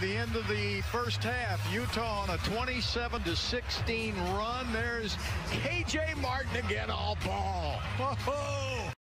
the end of the first half. Utah on a 27 to 16 run. There's KJ Martin again, all ball. Whoa!